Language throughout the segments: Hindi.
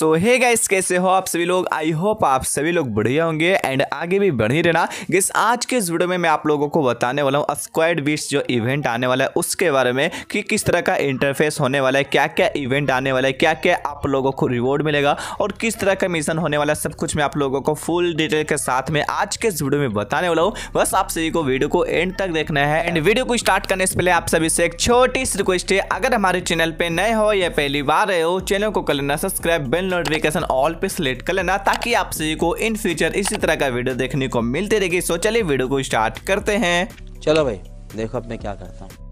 सो हे गाइस कैसे हो आप सभी लोग? आई होप आप सभी लोग बढ़िया होंगे एंड आगे भी बढ़ रहना। गेस आज के इस वीडियो में मैं आप लोगों को बताने वाला हूँ स्क्वाड बीस जो इवेंट आने वाला है, उसके बारे में कि किस तरह का इंटरफेस होने वाला है क्या क्या इवेंट आने वाला है क्या क्या आप लोगों को रिवॉर्ड मिलेगा और किस तरह का मिशन होने वाला है, सब कुछ मैं आप लोगों को फुल डिटेल के साथ में आज के इस वीडियो में बताने वाला हूँ। बस आप सभी को वीडियो को एंड तक देखना है एंड वीडियो को स्टार्ट करने से पहले आप सभी से एक छोटी सी रिक्वेस्ट है। अगर हमारे चैनल पर नए हो या पहली बार रहे हो चैनल को कर लेना सब्सक्राइब बेल नोटिफिकेशन ऑल पे सिलेक्ट कर लेना ताकि आप सभी को इन फ्यूचर इसी तरह का वीडियो देखने को मिलते रहेगी सो चलिए वीडियो को स्टार्ट करते हैं। चलो भाई, देखो अब मैं क्या करता हूँ।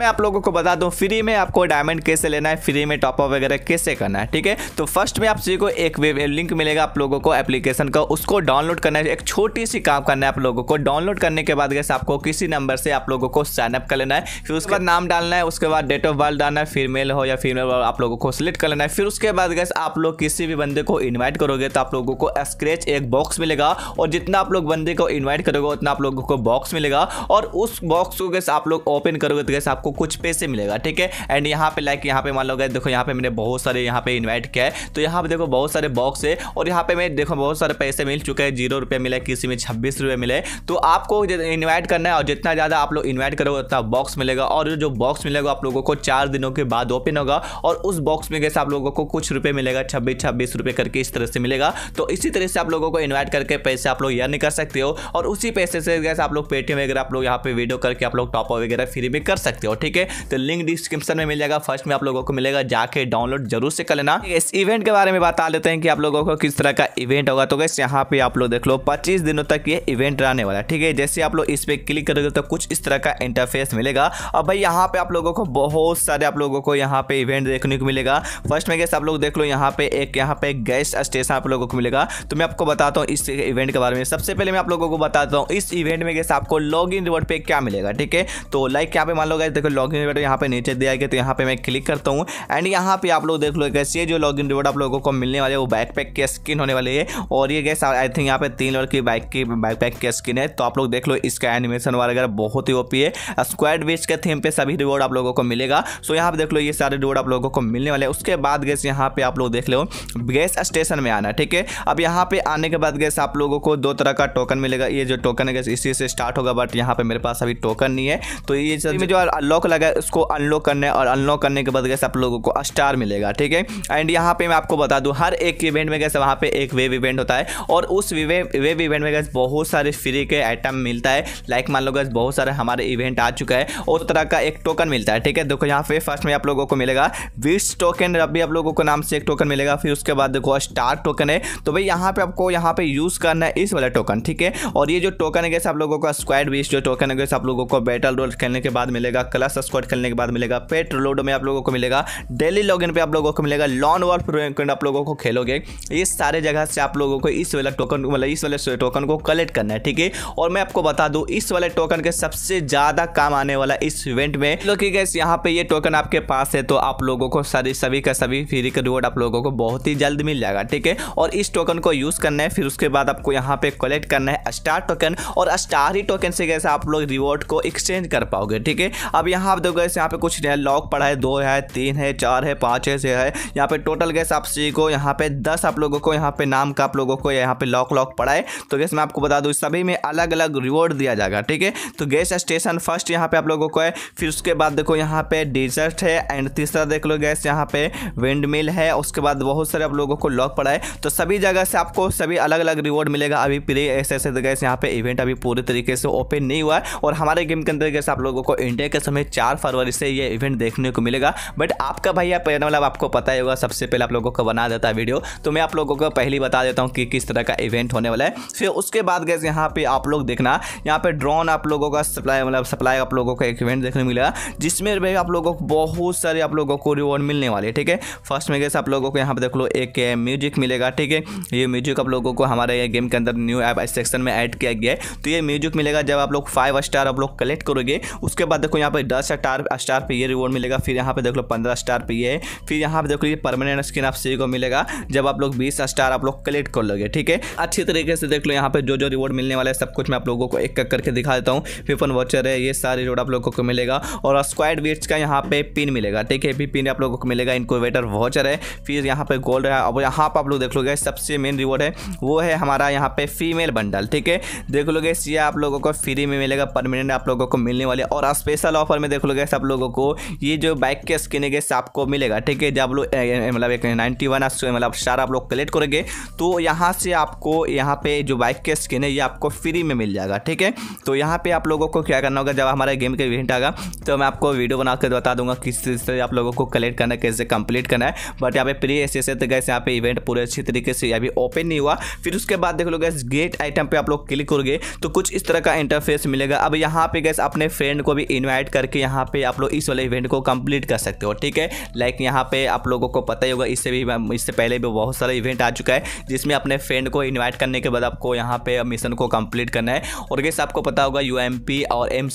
मैं आप लोगों को बता दूँ फ्री में आपको डायमंड कैसे लेना है फ्री में टॉपअप वगैरह कैसे करना है, ठीक है? तो फ़र्स्ट में आप सभी को एक लिंक मिलेगा आप लोगों को एप्लीकेशन का, उसको डाउनलोड करना है। एक छोटी सी काम करना है आप लोगों को। डाउनलोड करने के बाद गैस आपको किसी नंबर से आप लोगों को साइनअप कर लेना है। फिर उसके बाद नाम डालना है, उसके बाद डेट ऑफ़ बर्थ डालना है फीमेल हो या फीमेल आप लोगों को सिलेक्ट कर लेना है। फिर उसके बाद गैस आप लोग किसी भी बंदे को इन्वाइट करोगे तो आप लोगों को स्क्रेच एक बॉक्स मिलेगा और जितना आप लोग बंदे को इन्वाइट करोगे, उतना आप लोगों को बॉक्स मिलेगा। और उस बॉक्स को गैस आप लोग ओपन करोगे तो गैस आपको कुछ पैसे मिलेगा, ठीक है? एंड यहाँ पे लाइक यहाँ पे मान लो गए, देखो यहाँ पे मैंने बहुत सारे यहाँ पे इन्वाइट किया है। तो यहाँ पे देखो बहुत सारे बॉक्स है और यहाँ पे मैं, देखो बहुत सारे पैसे मिल चुके हैं। ज़ीरो रुपये मिले किसी में छब्बीस रुपये मिले तो आपको इन्वाइट करना है और जितना ज़्यादा आप लोग इन्वाइट करोगे, उतना बॉक्स मिलेगा। और जो बॉक्स मिलेगा, आप लोगों को चार दिनों के बाद ओपन होगा। और उस बॉक्स में कैसे आप लोगों को कुछ रुपये मिलेगा, छब्बीस छब्बीस रुपये करके इस तरह से मिलेगा। तो इसी तरह से आप लोगों को इन्वाइट करके पैसे आप लोग अर्न कर सकते हो। और उसी पैसे से जैसे आप लोग पेटीएम वगैरह आप लोग यहाँ पे वीडियो करके आप लोग टॉपअप वगैरह फ्री में कर सकते हो। ठीक है? तो लिंक डिस्क्रिप्शन में मिल जाएगा। फ़र्स्ट में आप लोगों को मिलेगा, जाके डाउनलोड ज़रूर से कर लेना। इस इवेंट के बारे में बता लेते हैं कि आप लोगों को किस तरह का इवेंट होगा। तो गैस यहाँ पे आप लोग देख लो, पच्चीस दिनों तक ये इवेंट रहने वाला है, ठीक है? जैसे आप लोग इस पर क्लिक करोगे तो कुछ इस तरह का इंटरफेस मिलेगा। और भाई, यहाँ पे आप लोगों को बहुत सारे आप लोगों को यहाँ पे इवेंट देखने को मिलेगा। फ़र्स्ट में गैस आप लोग देख लो, यहाँ पे एक, यहाँ पे गैस स्टेशन आप लोगों को मिलेगा। तो मैं आपको बताता हूँ इस इवेंट के बारे में। सबसे पहले मैं आप लोगों को बताता हूँ, इस इवेंट में गैस आपको लॉग इन रिवॉर्ड पे क्या मिलेगा, ठीक है? तो लाइक यहाँ पे मान लो गए देखो लॉग इन रिवॉर्ड यहाँ पे नीचे दिया गया तो यहाँ पे मैं क्लिक करता हूँ। एंड यहाँ पे आप लोग देख लो कैसे ये जो लॉग इन रिवॉर्ड आप लोगों को मिलने वाले वो बैक पैक के स्किन होने वाली है। और ये गैस आई थिंक यहाँ पे तीन लड़ की बाइक की बैक पैक की स्किन है। तो आप लोग देख लो इसका एनिमेशन वगैरह बहुत ही ओपी है स्क्वाड बेच के थीम पे सभी रिवॉर्ड आप लोगों को मिलेगा। सो यहाँ पे देख लो ये सारे रिवॉर्ड आप लोगों को मिलने वाले उसके बाद गैस यहाँ पे आप लोग देख लो गैस स्टेशन में आना ठीक है? अब यहाँ पे आने के बाद गैस आप लोगों को दो तरह का टोकन मिलेगा। ये जो टोकन है गैस इसी से स्टार्ट होगा बट यहाँ पे मेरे पास अभी टोकन नहीं है। तो ये जो अनलॉक लगा उसको अनलॉक करने और अनलॉक करने के बाद गैस आप लोगों को स्टार मिलेगा, ठीक है? एंड यहाँ पे मैं आपको बता दूँ, हर एक इवेंट में कैसे वहाँ पे एक वेब इवेंट होता है और उस वेब इवेंट में कैसे बहुत सारे फ्री के आइटम मिलता है। लाइक मान लो गैस बहुत सारे हमारे इवेंट आ चुका है और तरह का एक टोकन मिलता है, ठीक है? देखो यहाँ पे फ़र्स्ट में आप लोगों को मिलेगा विश टोकन अभी आप लोगों को नाम से एक टोकन मिलेगा, फिर उसके बाद देखो स्टार टोकन है। तो भाई यहाँ पे आपको यहाँ पे यूज़ करना है इस वाला टोकन ठीक है? और ये जो टोकन है कैसे आप लोगों का स्क्वाड विश जो टोकन है कैसे आप लोगों को बैटल रोल खेलने के बाद मिलेगा क्लास स्क्वाड खेलने के बाद मिलेगा पेट रोड में आप लोगों को मिलेगा। डेली लॉगिन पे आप लोगों को मिलेगा लॉन वॉल्फ आप लोगों को खेलोगे। ये सारे जगह से आप लोगों को इस वाला टोकन मतलब इस वाले टोकन को कलेक्ट करना है, ठीक है? और मैं आपको बता दूँ, इस वाले टोकन के सबसे ज़्यादा काम आने वाला इस इवेंट में लोग गैस यहाँ पे ये टोकन आपके पास है तो आप लोगों को सारी, सभी का सभी फ्री का रिवॉर्ड आप लोगों को बहुत ही जल्द मिल जाएगा, ठीक है? और इस टोकन को यूज़ करना है, फिर उसके बाद आपको यहाँ पे कलेक्ट करना है स्टार टोकन और स्टार ही टोकन से कैसे आप लोग रिवॉर्ड को एक्सचेंज कर पाओगे, ठीक है? अब यहाँ आप देखो यहाँ पे कुछ लॉक पड़ा है दो है तीन है चार है पाँच है से है यहाँ पे टोटल गैस आप सी को यहाँ पे दस आप लोगों को यहाँ पे नाम का आप लोगों को यहाँ पे लॉक लॉक पड़ा है तो गैस मैं आपको बता दूँ सभी में अलग अलग रिवॉर्ड दिया जाएगा ठीक है तो गैस स्टेशन फ़र्स्ट यहाँ पे आप लोगों को है फिर उसके बाद देखो यहाँ पे डिजर्ट है एंड तीसरा देख लो गैस यहाँ पे विंड मिल है उसके बाद बहुत सारे आप लोगों को लॉक पड़ा है तो सभी जगह से आपको सभी अलग अलग रिवॉर्ड मिलेगा अभी प्री ऐसे ऐसे गैस यहाँ पे इवेंट अभी पूरे तरीके से ओपन नहीं हुआ है और हमारे गेम के अंदर गैस आप लोगों को इंडिया के समय चार फरवरी से ये इवेंट देखने को मिलेगा। बट आपका भैया मतलब आपको पता ही होगा, सबसे पहले आप लोगों को बना देता है वीडियो तो मैं आप लोगों को पहले बता देता हूँ कि किस तरह का इवेंट होने वाला है। फिर उसके बाद गैस यहाँ पे आप लोग देखना। यहाँ पे ड्रोन आप लोगों का सप्लाई मतलब सप्लाई आप लोगों को एक इवेंट देखने मिलेगा। जिसमें भाई आप लोगों को बहुत सारे आप लोगों को रिवॉर्ड मिलने वाले ठीक है? फ़र्स्ट में गैस आप लोगों को यहाँ पे देख लो, एक म्यूज़िक मिलेगा, ठीक है? ये म्यूज़िक आप लोगों को हमारे गेम के अंदर न्यू ऐप सेक्शन में ऐड किया गया है। तो ये म्यूज़िक मिलेगा जब आप लोग फाइव स्टार आप लोग कलेक्ट करोगे। उसके बाद देखो यहाँ पे दस स्टार स्टार पे ये रिवॉर्ड मिलेगा, फिर यहाँ पे देख लो पंद्रह स्टार पे ये है। फिर यहाँ पे देख लो ये परमानेंट स्किन आप सी को मिलेगा, जब आप लोग बीस स्टार आप लोग कलेक्ट कर लोगे, ठीक है? अच्छी तरीके से देख लो यहाँ पे जो जो रिवॉर्ड मिलने वाला है, सब कुछ मैं आप लोगों को एक एक करके दिखा देता हूँ। फिफन वॉचर है, ये सारे रिवॉर्ड आप लोगों को मिलेगा। और स्क्वाड वेट्स का यहाँ पे पिन मिलेगा, ठीक है? भी पिन आप लोगों को मिलेगा इनकोवेटर वॉचर है। फिर यहाँ पे गोल्ड है, अब यहाँ पर आप लोग देख लोगे, सबसे मेन रिवॉर्ड है, वो है हमारा यहाँ पे फीमेल बंडल ठीक है? देख लोगे, ये आप लोगों को फ्री में मिलेगा परमानेंट आप लोगों को मिलने वाले, और स्पेशल ऑफ़र में देख लोगे सब लोगों को, ये जो बाइक के स्किन है आपको मिलेगा, ठीक है? जब लोग मतलब एक नाइन्टी वन मतलब स्टार आप लोग कलेक्ट करेंगे तो यहाँ से आपको, यहाँ पे जो बाइक के स्किन है, ये आपको फ्री में मिल जाएगा, ठीक है? तो यहाँ पे आप लोगों को क्या करना होगा, जब हमारे गेम का इवेंट आएगा तो मैं आपको वीडियो बना कर बता दूँगा किस तरह आप लोगों को कलेक्ट करना है, कैसे कंप्लीट करना है। बट यहाँ पे प्री ऐसे से गैस यहाँ पे इवेंट पूरे अच्छी तरीके से अभी ओपन नहीं हुआ। फिर उसके बाद देख लो गैस गेट आइटम पे आप लोग क्लिक करोगे तो कुछ इस तरह का इंटरफेस मिलेगा। अब यहाँ पे गैस अपने फ्रेंड को भी इन्वाइट करके यहाँ पे आप लोग इस वाले इवेंट को कंप्लीट कर सकते हो, ठीक है? लाइक यहाँ पे आप लोगों को पता ही होगा, इससे भी इससे पहले भी बहुत सारा इवेंट आ चुका है, जिसमें अपने फ्रेंड को इन्वाइट करने के बाद आपको यहाँ पे मिशन को कंप्लीट करना है। और गैस आपको पता होगा यूएमपी और एम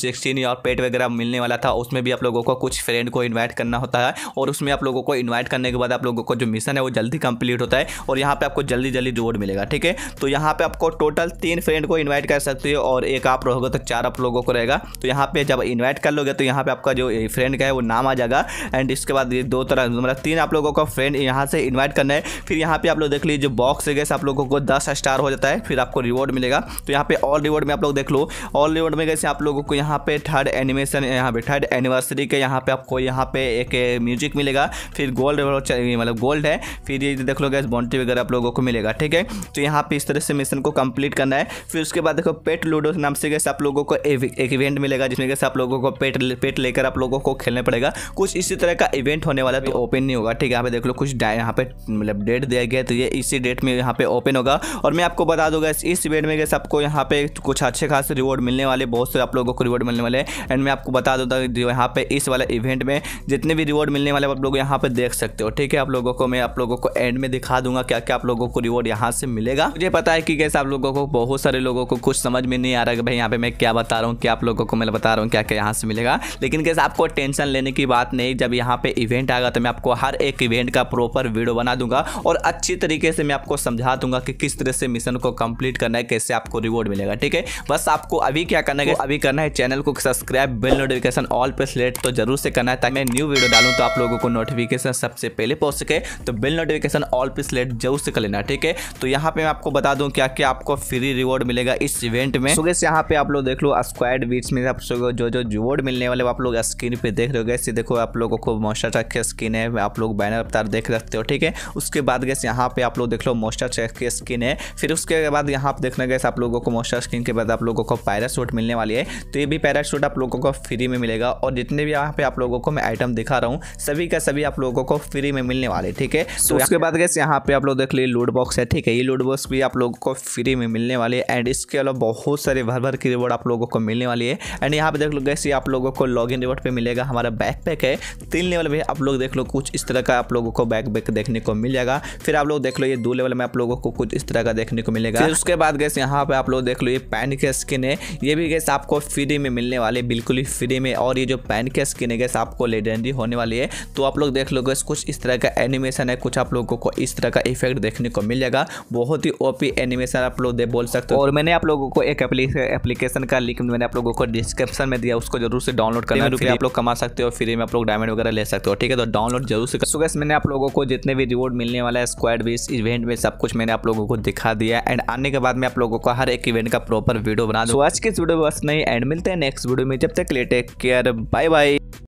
और पेट वगैरह मिलने वाला था, उसमें भी आप लोगों को कुछ फ्रेंड को इन्वाइट करना होता है। और उसमें आप लोगों को इन्वाइट करने के बाद आप लोगों को जो मिशन है, वो जल्दी कंप्लीट होता है और यहाँ पे आपको जल्दी जल्दी रिवॉर्ड मिलेगा, ठीक है? तो यहाँ पे आपको टोटल तीन फ्रेंड को इन्वाइट कर सकते हो और एक आप रहोगे तो चार आप लोगों को रहेगा। तो यहाँ पे जब इन्वाइट कर लोगे तो यहाँ पे आपका जो फ्रेंड का है, वो नाम आ जाएगा। एंड इसके बाद ये दो तरह मतलब तीन आप लोगों का फ्रेंड यहाँ से इन्वाइट करना है। फिर यहाँ पे आप लोग देख लीजिए बॉक्स है आप लोगों को दस स्टार हो जाता है। फिर आपको रिवॉर्ड मिलेगा। तो यहाँ पे ऑल रिवॉर्ड में आप लोग देख लो। ऑल रिवॉर्ड में कैसे आप लोगों को यहाँ पे थर्ड एनिमेशन यहाँ पे थर्ड एनिवर्सरी के यहाँ पे आपको यहाँ पे एक म्यूज़िक मिलेगा। फिर गोल्ड मतलब गोल्ड है। फिर ये देख लो गैस बॉन्टी वगैरह आप लोगों को मिलेगा, ठीक है? तो यहाँ पे इस तरह से मिशन को कंप्लीट करना है। फिर उसके बाद देखो पेट लूडो नाम से गैस आप लोगों को एक इवेंट मिलेगा, जिसमें गैस आप लोगों को पेट पेट लेकर आप लोगों को खेलना पड़ेगा। कुछ इसी तरह का इवेंट होने वाला है तो ओपन नहीं होगा, ठीक है? यहाँ पे देख लो, कुछ यहाँ पे मतलब डेट दिया गया तो ये इसी डेट में यहाँ पे ओपन होगा। और मैं आपको बता दूँगा, इस इवेंट में गैस आपको यहाँ पे कुछ अच्छे खास रिवॉर्ड मिलने वाले, बहुत से आप लोगों को रिवॉर्ड मिलने वाले एंड मैं आपको बता दूँगा जो यहाँ पे इस वाले इवेंट में जितने भी रिवॉर्ड मिलने वाले आप लोग यहाँ पे देख सकते हो, ठीक है? आप लोगों को, मैं आप लोगों को एंड में दिखा दूँगा क्या क्या आप लोगों को रिवॉर्ड यहाँ से मिलेगा। मुझे पता है कि कैसे आप लोगों को, बहुत सारे लोगों को कुछ समझ में नहीं आ रहा है भाई यहाँ पे मैं क्या बता रहा हूँ, क्या आप लोगों को मैं बता रहा हूँ क्या क्या यहाँ से मिलेगा। लेकिन कैसे आपको टेंशन लेने की बात नहीं, जब यहाँ पे इवेंट आएगा तो मैं आपको हर एक इवेंट का प्रॉपर वीडियो बना दूँगा और अच्छी तरीके से मैं आपको समझा दूँगा कि किस तरह से मिशन को कंप्लीट करना है, कैसे आपको रिवॉर्ड मिलेगा, ठीक है? बस आपको अभी क्या करना है अभी करना है चैनल को सब्सक्राइब बेल नोटिफिकेशन ऑल पे सिलेक्ट तो ज़रूर से करना है, ताकि मैं न्यू वीडियो डालूँ तो आप लोगों को नोटिफिकेशन सबसे पहले पहुँच सके। तो बिल नोटिफिकेशन ऑल पे सिलेक्ट ज़रूर से कर लेना, ठीक है? तो यहाँ पे मैं आपको बता दूँ क्या क्या आपको फ्री रिवॉर्ड मिलेगा इस इवेंट में। सुबह यहाँ पे आप लोग देख लो स्क्वाड बीच में जो जो रिवॉर्ड मिलने वाले आप लोग स्क्रीन पे देख रहे हो गैस। देखो आप लोगों को मोस्टर चेक की स्किन है। आप लोग बैनर अवतार देख सकते हो ठीक है? उसके बाद गैस यहाँ पे आप लोग देख लो मोस्टर चेक की स्किन है। फिर उसके बाद यहाँ पे देखना गैस आप लोगों को मोस्टर स्किन के बाद आप लोगों को पैरासूट मिलने वाली है। तो ये भी पैरासूट आप लोगों को फ्री में मिलेगा। और जितने भी यहाँ पे आप लोगों को मैं आइटम दिखा रहा हूँ सभी का सभी आप लोगों को फ्री में मिलने वाले ठीक है? तो उसके बाद गैस यहाँ पे आप लोग देख लीजिए लूड बॉक्स है ठीक है? ये लूड बॉक्स भी आप लोगों को फ्री में मिलने वाली है। एंड इसके अलावा बहुत सारे भर भर की रिवॉर्ड आप लोगों को मिलने वाली है। एंड यहाँ पे देख लो गैस ये आप लोगों को लॉग इन रिवॉर्ड पे मिलेगा हमारा बैक पैक है। तीन लेवल में आप लोग देख लो कुछ इस तरह का आप लोगों को बैक पैक देखने को मिल जाएगा। फिर आप लोग देख लो ये दो लेवल में आप लोगों को कुछ इस तरह का देखने को मिलेगा। फिर उसके बाद गैस यहाँ पे आप लोग देख लो ये पैन के स्किन है। ये भी गैस आपको फ्री में मिलने वाले बिल्कुल ही फ्री में। और ये जो पैन के स्किन है गैस आपको लेजेंडरी होने वाली है। तो आप लोग देख लो गैस कुछ इस तरह का एनिमेशन है कुछ आप लोगों को इस तरह का इफ़ेक्ट देखने को मिल जाएगा। बहुत ही ओपी एनिमेशन आप लोग बोल सकते हो। और मैंने आप लोगों को एक एप्लीकेशन का लिंक मैंने आप लोगों को डिस्क्रिप्शन में दिया उसको ज़रूर से डाउनलोड करना रुपये आप लोग कमा सकते हो फ्री में आप लोग डायमंड वगैरह ले सकते हो ठीक है? तो डाउनलोड ज़रूर से सो मैंने आप लोगों को जितने भी रिवॉर्ड मिलने वाला है स्क्वाड बेस इवेंट में सब कुछ मैंने आप लोगों को दिखा दिया एंड आने के बाद मैं आप लोगों को हर एक इवेंट का प्रॉपर वीडियो बना दूँ आज के इस वीडियो बस नहीं एंड मिलते हैं नेक्स्ट वीडियो में। जब तक ले टेक केयर बाय बाय